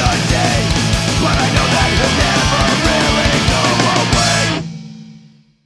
But I know that he'll never